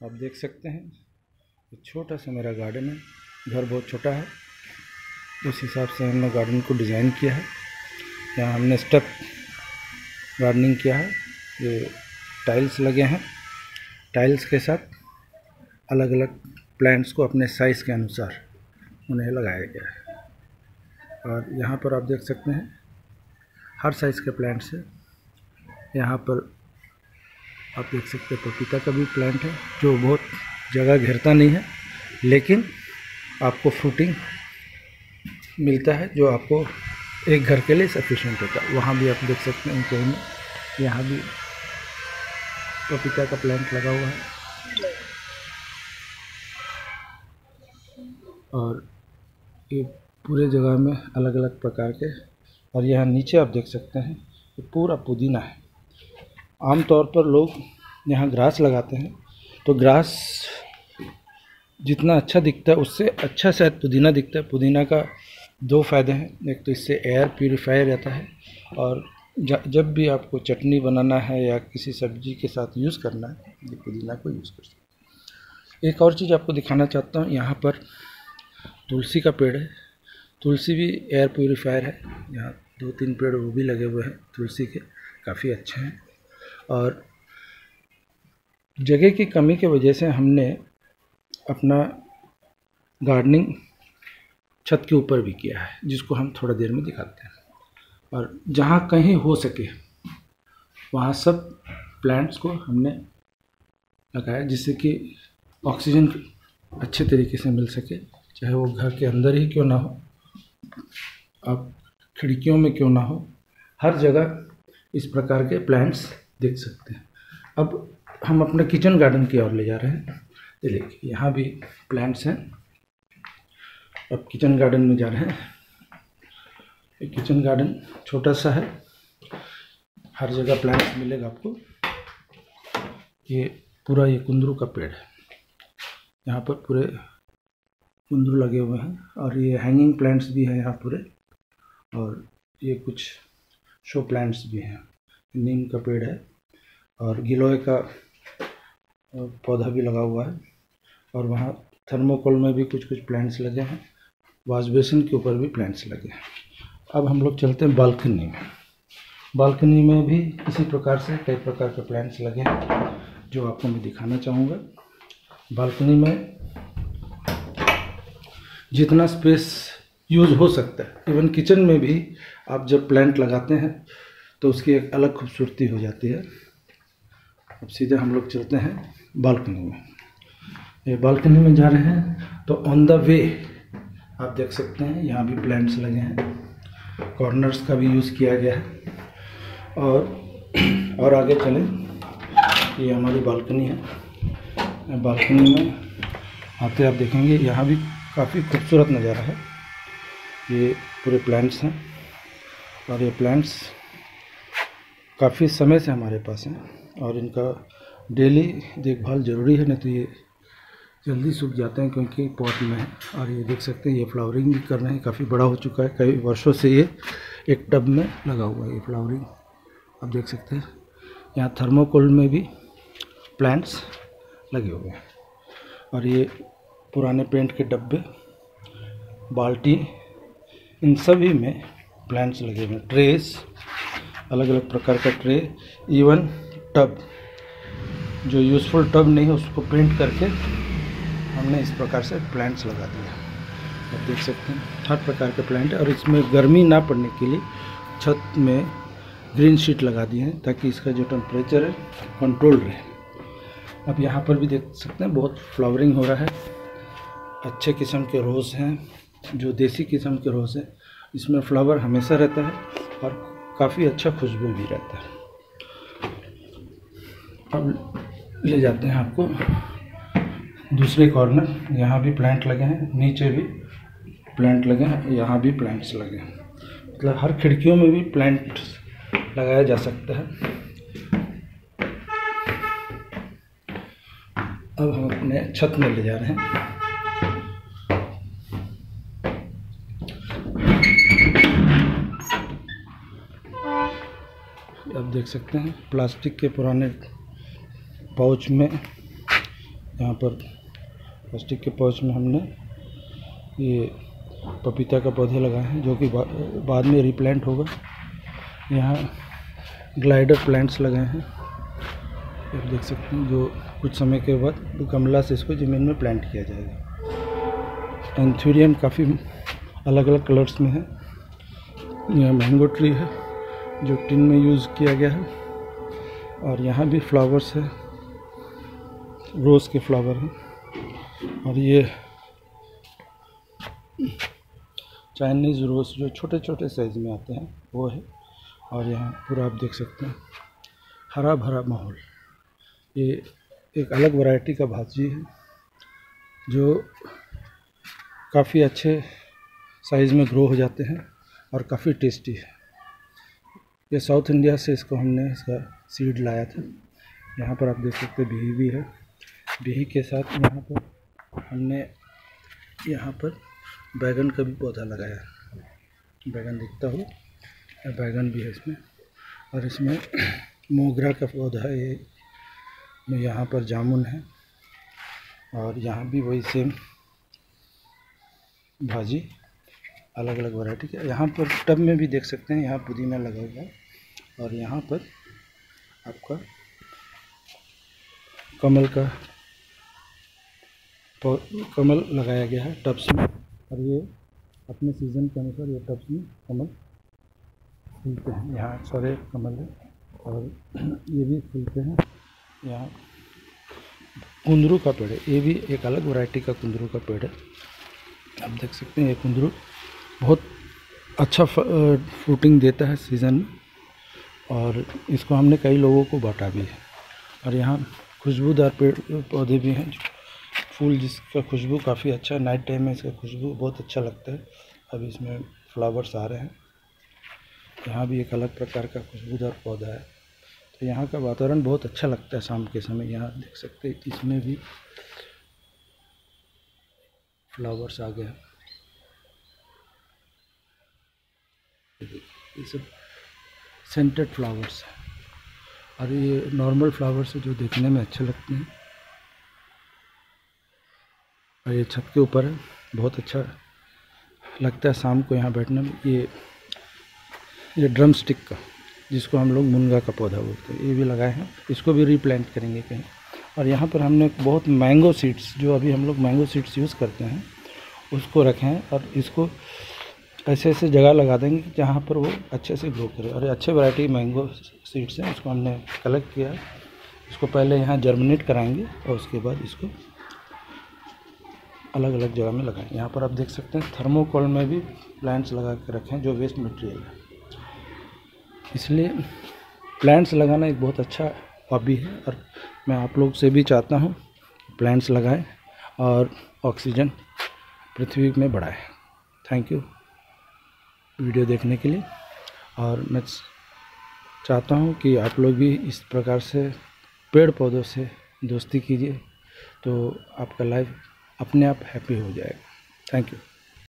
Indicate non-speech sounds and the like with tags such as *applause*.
आप देख सकते हैं छोटा सा मेरा गार्डन है, घर बहुत छोटा है उस हिसाब से हमने गार्डन को डिज़ाइन किया है, यहाँ हमने स्टेप गार्डनिंग किया है, ये टाइल्स लगे हैं टाइल्स के साथ अलग अलग प्लांट्स को अपने साइज़ के अनुसार उन्हें लगाया गया है, और यहाँ पर आप देख सकते हैं, हर साइज़ के प्लांट्स है, यहाँ पर आप देख सकते हैं, पपीता का भी प्लांट है, जो बहुत जगह घेरता नहीं है, लेकिन आपको फ्रूटिंग मिलता है, जो आपको एक घर के लिए सफिशेंट होता है। वहाँ भी आप देख सकते हैं कहीं में, यहाँ भी पपीता का प्लांट लगा हुआ है। और ये पूरे जगह में अलग अलग प्रकार के, और यहाँ नीचे आप देख सकते हैं पूरा पुदीना है। आमतौर पर लोग यहाँ ग्रास लगाते हैं तो ग्रास जितना अच्छा दिखता है, उससे अच्छा शायद पुदीना दिखता है। पुदीना का दो फ़ायदे हैं, एक तो इससे एयर प्योरीफायर रहता है और जब भी आपको चटनी बनाना है या किसी सब्ज़ी के साथ यूज़ करना है, ये पुदीना को यूज़ कर सकते हैं। एक और चीज़ आपको दिखाना चाहता हूँ, यहाँ पर तुलसी का पेड़ है। तुलसी भी एयर प्योरीफायर है, यहाँ दो तीन पेड़ वो भी लगे हुए हैं, तुलसी के काफ़ी अच्छे हैं। और जगह की कमी की वजह से हमने अपना गार्डनिंग छत के ऊपर भी किया है, जिसको हम थोड़ा देर में दिखाते हैं। और जहाँ कहीं हो सके, वहाँ सब प्लांट्स को हमने लगाया, जिससे कि ऑक्सीजन अच्छे तरीके से मिल सके, चाहे वो घर के अंदर ही क्यों ना हो, अब खिड़कियों में क्यों ना हो, हर जगह इस प्रकार के प्लांट्स देख सकते हैं। अब हम अपने किचन गार्डन की ओर ले जा रहे हैं। ये देखिए, यहाँ भी प्लांट्स हैं। अब किचन गार्डन में जा रहे हैं। किचन गार्डन छोटा सा है। हर जगह प्लांट्स मिलेगा आपको। ये पूरा ये कुंदरू का पेड़ है। यहाँ पर पूरे कुंदरू लगे हुए हैं और ये हैंगिंग प्लांट्स भी हैं यहाँ पूरे। और ये कुछ शो प्लांट्स भी हैं। नीम का पेड़ है। और गिलोय का पौधा भी लगा हुआ है और वहाँ थर्मोकोल में भी कुछ कुछ प्लांट्स लगे हैं। वाश बेसिन के ऊपर भी प्लांट्स लगे हैं। अब हम लोग चलते हैं बालकनी में। बालकनी में भी इसी प्रकार से कई प्रकार के प्लांट्स लगे हैं, जो आपको मैं दिखाना चाहूँगा। बालकनी में जितना स्पेस यूज़ हो सकता है इवन किचन में भी आप जब प्लांट लगाते हैं तो उसकी एक अलग खूबसूरती हो जाती है। अब सीधे हम लोग चलते हैं बालकनी में। ये बालकनी में जा रहे हैं तो ऑन द वे आप देख सकते हैं, यहाँ भी प्लांट्स लगे हैं। कॉर्नर्स का भी यूज़ किया गया है। और और आगे चलें। ये हमारी बालकनी है। बालकनी में आते आप देखेंगे, यहाँ भी काफ़ी खूबसूरत नज़ारा है। ये पूरे प्लांट्स हैं। और ये प्लांट्स काफ़ी समय से हमारे पास हैं। और इनका डेली देखभाल ज़रूरी है, नहीं तो ये जल्दी सूख जाते हैं क्योंकि पॉट में है और ये देख सकते हैं, ये फ्लावरिंग भी कर रहे हैं काफ़ी बड़ा हो चुका है। कई वर्षों से ये एक टब में लगा हुआ है ये फ्लावरिंग। आप देख सकते हैं, यहाँ थर्मोकोल में भी प्लांट्स लगे हुए हैं। और ये पुराने पेंट के डब्बे, बाल्टी, इन सभी में प्लांट्स लगे हुए हैं। ट्रेस अलग अलग प्रकार का ट्रे, इवन टब, जो यूज़फुल टब नहीं है, उसको प्रिंट करके हमने इस प्रकार से प्लांट्स लगा दिया आप देख सकते हैं, हर प्रकार के प्लांट और इसमें गर्मी ना पड़ने के लिए छत में ग्रीन शीट लगा दी है, ताकि इसका जो टेम्परेचर है कंट्रोल रहे। अब यहाँ पर भी देख सकते हैं, बहुत फ्लावरिंग हो रहा है। अच्छे किस्म के रोज़ हैं, जो देसी किस्म के रोज़ हैं, इसमें फ्लावर हमेशा रहता है और काफ़ी अच्छा खुशबू भी रहता है। अब ले जाते हैं आपको। दूसरे कॉर्नर यहाँ भी प्लांट लगे हैं, नीचे भी प्लांट लगे हैं, यहाँ भी प्लांट्स लगे हैं। मतलब हर खिड़कियों में भी प्लांट लगाया जा सकता है। अब हम अपने छत में ले जा रहे हैं। आप देख सकते हैं, प्लास्टिक के पुराने पाउच में यहाँ पर प्लास्टिक के पाउच में हमने ये पपीता का पौधे लगाए हैं जो कि बा, बाद में रिप्लांट होगा। यहाँ ग्लाइडर प्लांट्स लगाए हैं। आप देख सकते हैं जो कुछ समय के बाद गमला से इसको ज़मीन में प्लांट किया जाएगा। एंथूरियम काफ़ी अलग अलग कलर्स में है। यहाँ मैंगो ट्री है जो टिन में यूज़ किया गया है। और यहाँ भी फ्लावर्स है। रोज़ के फ्लावर हैं। और ये चाइनीज़ रोज़ जो छोटे छोटे साइज़ में आते हैं, वो है। और यहाँ पूरा आप देख सकते हैं हरा भरा माहौल। ये एक अलग वैरायटी का भाजी है, जो काफ़ी अच्छे साइज़ में ग्रो हो जाते हैं और काफ़ी टेस्टी है। ये साउथ इंडिया से इसको हमने इसका सीड लाया था। यहाँ पर आप देख सकते हैं भी है। बिही के साथ यहाँ पर हमने यहाँ पर बैगन का भी पौधा लगाया बैगन दिखता हो। बैगन भी है इसमें। और इसमें *clears throat* मोगरा का पौधा है। ये यहाँ पर जामुन है। और यहाँ भी वही सेम भाजी। अलग अलग वैरायटी का। यहाँ पर टब में भी देख सकते हैं। यहाँ पुदीना लगा हुआ है। और यहाँ पर आपका कमल का कमल लगाया गया है टब्स में। और ये अपने सीज़न के अनुसार ये टब्स में कमल फूलते हैं। यहाँ सारे कमल है और *clears throat* ये भी फूलते हैं। यहाँ कुंदरू का पेड़ है। ये भी एक अलग वैरायटी का कुंदरू का पेड़ है। आप देख सकते हैं ये कुंदरू बहुत अच्छा फ्रूटिंग देता है सीज़न में। और इसको हमने कई लोगों को बांटा भी है। और यहाँ खुशबूदार पेड़ पौधे भी हैं फूल जिसका खुशबू काफ़ी अच्छा है। नाइट टाइम में इसका खुशबू बहुत अच्छा लगता है। अभी इसमें फ्लावर्स आ रहे हैं। यहाँ भी एक अलग प्रकार का खुशबूदार पौधा है। तो यहाँ का वातावरण बहुत अच्छा लगता है शाम के समय। यहाँ देख सकते हैं इसमें भी फ्लावर्स आ गए ये सब सेंटेड फ्लावर्स है। और ये नॉर्मल फ्लावर्स जो देखने में अच्छे लगते हैं। और ये छत के ऊपर है। बहुत अच्छा लगता है शाम को यहाँ बैठने में। ये ये ड्रम स्टिक का, जिसको हम लोग मुनगा का पौधा बोलते हैं, ये भी लगाए हैं। इसको भी रीप्लांट करेंगे कहीं। और यहाँ पर हमने बहुत मैंगो सीड्स जो अभी हम लोग मैंगो सीड्स यूज़ करते हैं, उसको रखे हैं और इसको ऐसे ऐसे जगह लगा देंगे जहाँ पर वो अच्छे से ग्रो करे। और अच्छे वैरायटी मैंगो सीड्स हैं, इसको हमने कलेक्ट किया इसको पहले यहाँ जर्मिनेट कराएँगे और उसके बाद इसको अलग अलग जगह में लगाएँ। यहाँ पर आप देख सकते हैं थर्मोकोल में भी प्लांट्स लगा के रखें जो वेस्ट मटेरियल है। इसलिए प्लांट्स लगाना एक बहुत अच्छा हॉबी है और मैं आप लोग से भी चाहता हूँ प्लांट्स लगाएँ और ऑक्सीजन पृथ्वी में बढ़ाएँ। थैंक यू वीडियो देखने के लिए और मैं चाहता हूँ कि आप लोग भी इस प्रकार से पेड़ पौधों से दोस्ती कीजिए। तो आपका लाइफ अपने आप हैप्पी हो जाएगा। Thank you